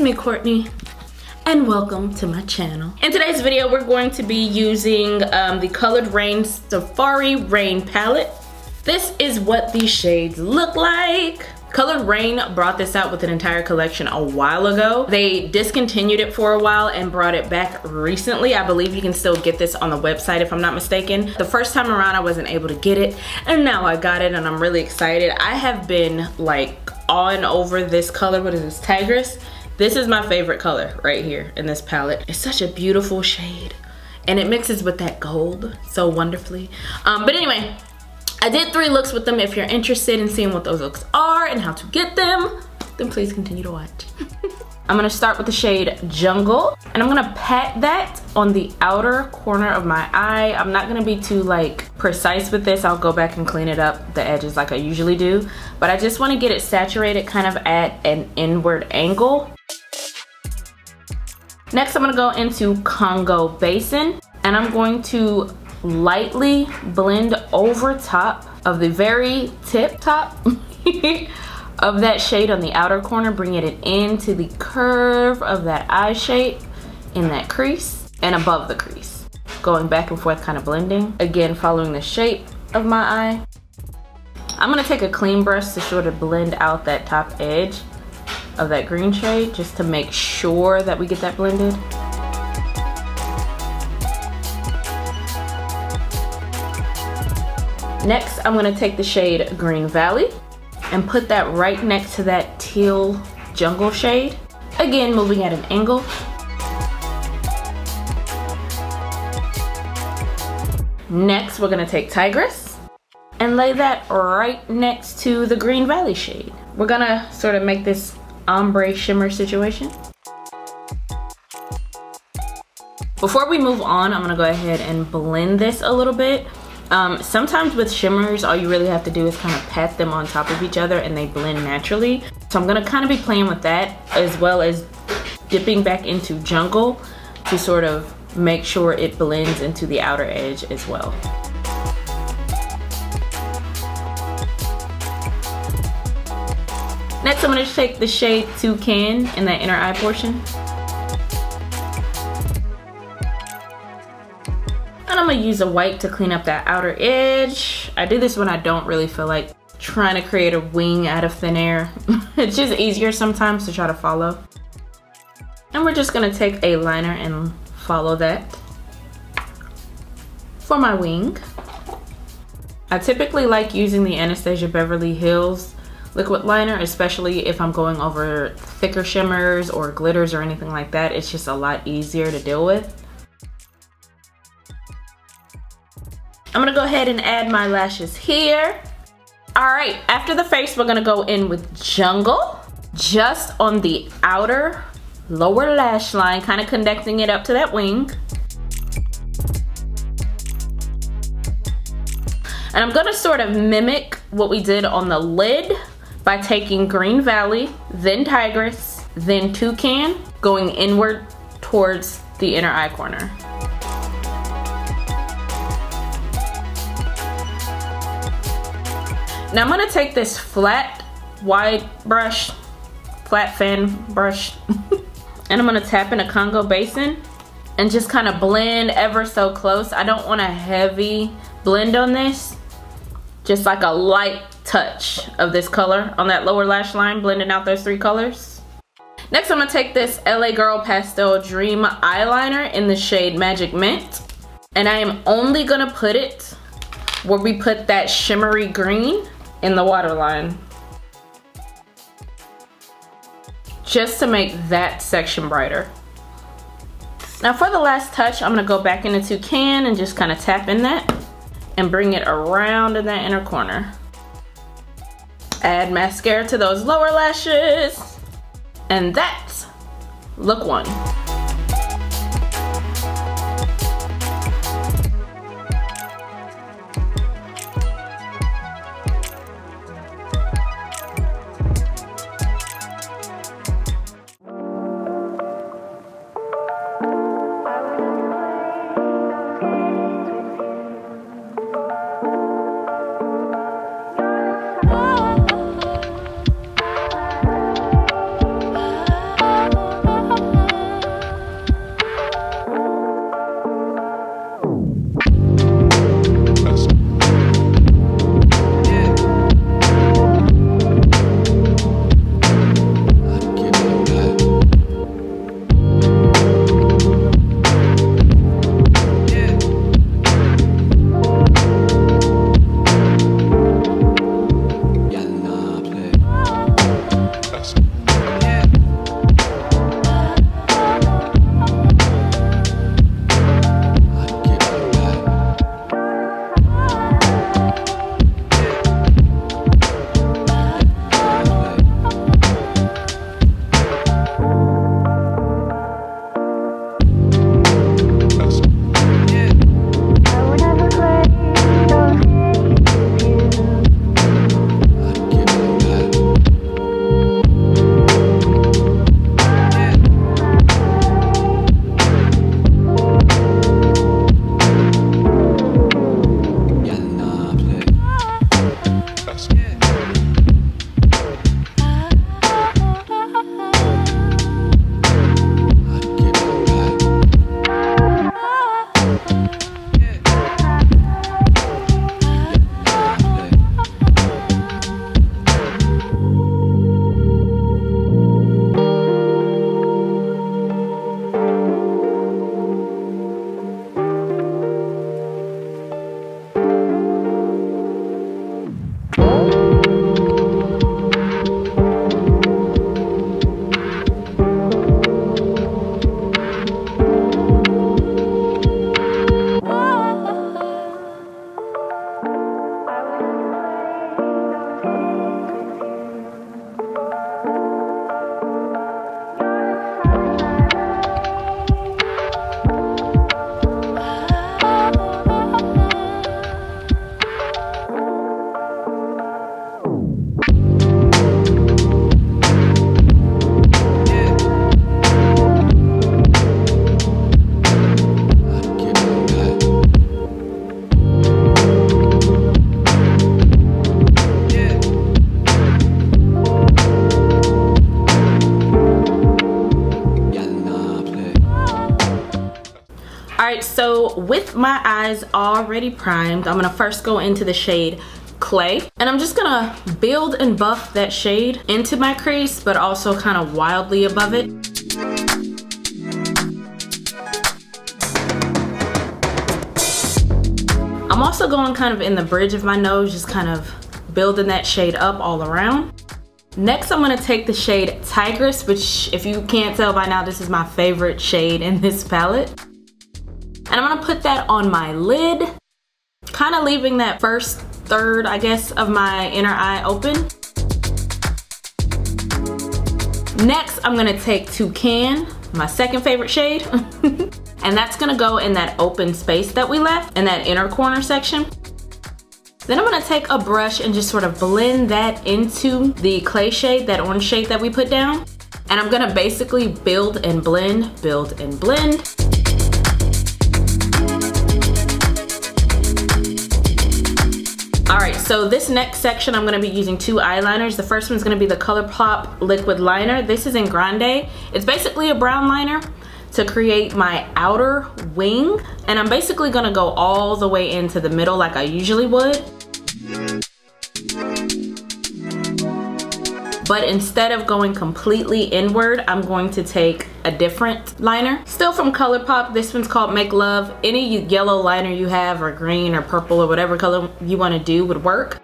me, Courtney and welcome to my channel. In today's video, we're going to be using um, the Coloured Raine Safari Rain palette. This is what these shades look like. Coloured Raine brought this out with an entire collection a while ago. They discontinued it for a while and brought it back recently. I believe you can still get this on the website if I'm not mistaken. The first time around I wasn't able to get it and now I got it and I'm really excited. I have been like on over this color, what is this, Tigress? This is my favorite color right here in this palette. It's such a beautiful shade and it mixes with that gold so wonderfully. Um, but anyway, I did three looks with them. If you're interested in seeing what those looks are and how to get them, then please continue to watch. I'm gonna start with the shade Jungle and I'm gonna pat that on the outer corner of my eye. I'm not gonna be too like precise with this. I'll go back and clean it up the edges like I usually do. But I just wanna get it saturated kind of at an inward angle. Next, I'm gonna go into Congo Basin and I'm going to lightly blend over top of the very tip top of that shade on the outer corner, bringing it into the curve of that eye shape in that crease and above the crease. Going back and forth, kind of blending. Again, following the shape of my eye. I'm gonna take a clean brush to sort of blend out that top edge of that green shade just to make sure that we get that blended. Next, I'm gonna take the shade Green Valley and put that right next to that teal jungle shade. Again, moving at an angle. Next, we're gonna take Tigress and lay that right next to the Green Valley shade. We're gonna sort of make this ombre shimmer situation. Before we move on, I'm gonna go ahead and blend this a little bit. Um, sometimes with shimmers, all you really have to do is kind of pat them on top of each other and they blend naturally. So I'm gonna kind of be playing with that as well as dipping back into jungle to sort of make sure it blends into the outer edge as well. I'm gonna take the shade Toucan in that inner eye portion. And I'm gonna use a wipe to clean up that outer edge. I do this when I don't really feel like trying to create a wing out of thin air. it's just easier sometimes to try to follow. And we're just gonna take a liner and follow that for my wing. I typically like using the Anastasia Beverly Hills liquid liner, especially if I'm going over thicker shimmers or glitters or anything like that. It's just a lot easier to deal with. I'm gonna go ahead and add my lashes here. All right, after the face, we're gonna go in with Jungle, just on the outer lower lash line, kind of connecting it up to that wing. And I'm gonna sort of mimic what we did on the lid by taking Green Valley, then Tigress, then Toucan, going inward towards the inner eye corner. Now I'm gonna take this flat, wide brush, flat fan brush, and I'm gonna tap in a Congo Basin and just kind of blend ever so close. I don't want a heavy blend on this, just like a light touch of this color on that lower lash line, blending out those three colors. Next, I'm gonna take this LA Girl Pastel Dream Eyeliner in the shade Magic Mint. And I am only gonna put it where we put that shimmery green in the waterline. Just to make that section brighter. Now for the last touch, I'm gonna go back into Toucan and just kind of tap in that and bring it around in that inner corner. Add mascara to those lower lashes. And that's look one. With my eyes already primed, I'm gonna first go into the shade Clay. And I'm just gonna build and buff that shade into my crease, but also kind of wildly above it. I'm also going kind of in the bridge of my nose, just kind of building that shade up all around. Next, I'm gonna take the shade Tigress, which if you can't tell by now, this is my favorite shade in this palette. And I'm gonna put that on my lid, kind of leaving that first third, I guess, of my inner eye open. Next, I'm gonna take Toucan, my second favorite shade. and that's gonna go in that open space that we left in that inner corner section. Then I'm gonna take a brush and just sort of blend that into the clay shade, that orange shade that we put down. And I'm gonna basically build and blend, build and blend. All right, so this next section, I'm gonna be using two eyeliners. The first one's gonna be the ColourPop Liquid Liner. This is in Grande. It's basically a brown liner to create my outer wing. And I'm basically gonna go all the way into the middle like I usually would. But instead of going completely inward, I'm going to take a different liner. Still from ColourPop, this one's called Make Love. Any yellow liner you have or green or purple or whatever color you wanna do would work.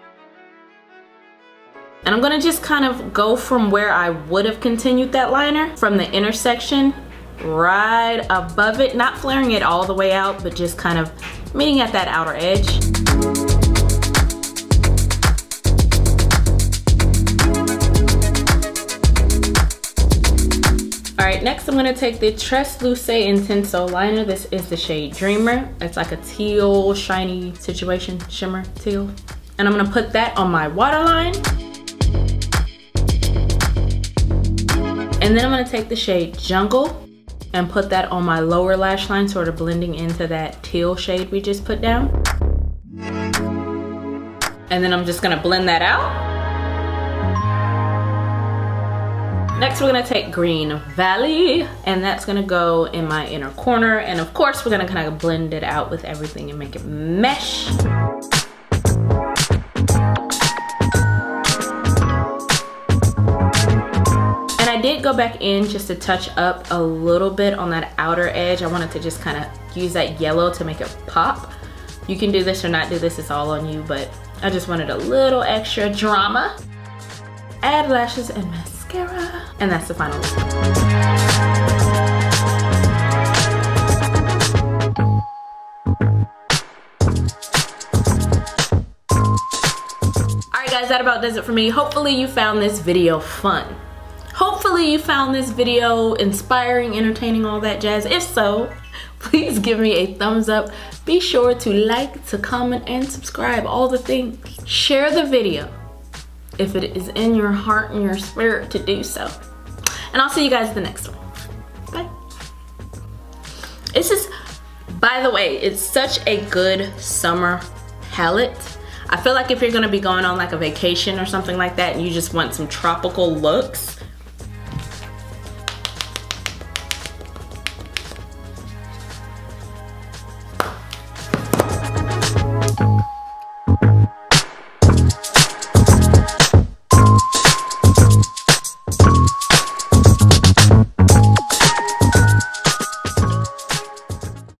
And I'm gonna just kind of go from where I would have continued that liner from the intersection right above it, not flaring it all the way out, but just kind of meeting at that outer edge. Next I'm gonna take the Transluce Intenso liner. This is the shade Dreamer. It's like a teal, shiny situation, shimmer, teal. And I'm gonna put that on my waterline. And then I'm gonna take the shade Jungle and put that on my lower lash line, sort of blending into that teal shade we just put down. And then I'm just gonna blend that out. Next, we're gonna take Green Valley, and that's gonna go in my inner corner. And of course, we're gonna kind of blend it out with everything and make it mesh. And I did go back in just to touch up a little bit on that outer edge. I wanted to just kind of use that yellow to make it pop. You can do this or not do this, it's all on you, but I just wanted a little extra drama. Add lashes and mascara, and that's the final. Alright guys, that about does it for me. Hopefully you found this video fun. Hopefully you found this video inspiring, entertaining, all that jazz. If so, please give me a thumbs up. Be sure to like, to comment, and subscribe, all the things. Share the video if it is in your heart and your spirit to do so. And I'll see you guys the next one. Bye. This is, by the way, it's such a good summer palette. I feel like if you're gonna be going on like a vacation or something like that and you just want some tropical looks,